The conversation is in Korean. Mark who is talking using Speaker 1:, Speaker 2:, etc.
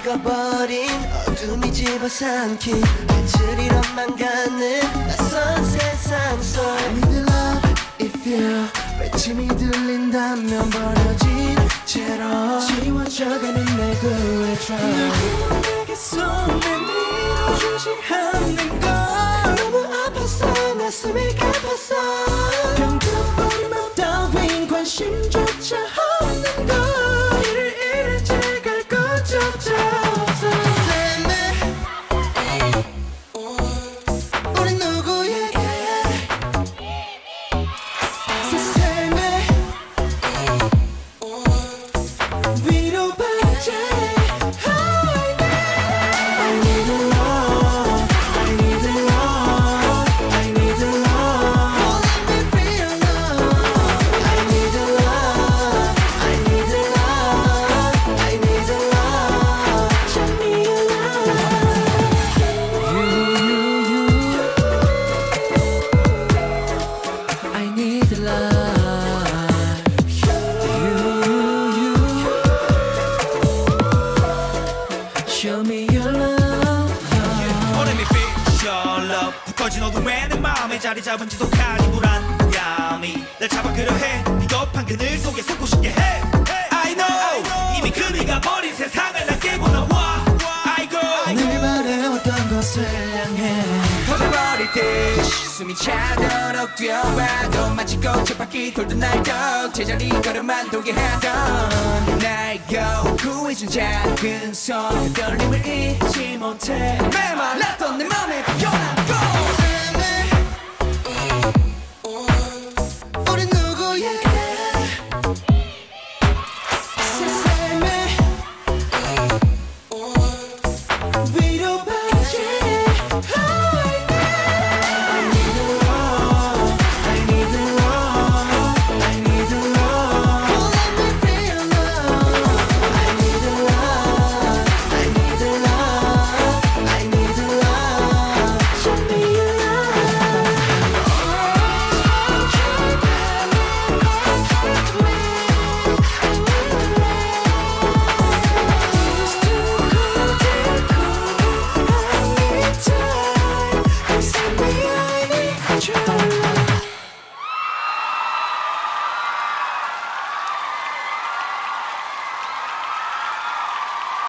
Speaker 1: 식어버린 어둠이 집어삼킨 며칠이란만 가는 낯선 세상 속 I need the love if you 외침이 들린다면 버려진 채로 지워져가는 내 그의 트럼 내게 손을 밀어주지 않는 걸. 너무 아팠어 내 숨이 깊었어
Speaker 2: 굳어진 어둠에 내 마음에 자리 잡은 지독한 이 불안감이 날 잡아 그려 해. 비겁한 그늘 속에 숨고 싶게 해. I know. 이미 그리가 버린 세상을 나 깨고 나와. I go.
Speaker 1: 늘 바래왔던 것을 향해?
Speaker 3: 터져버릴 듯. 숨이 차도록 뛰어와도 마치 꽃처바퀴 돌던 날도 제자리 걸음만 도게 하던 날고 구해준 작은 손. 떨림을 잊지 못해. 메말랐던 내 맘에 변한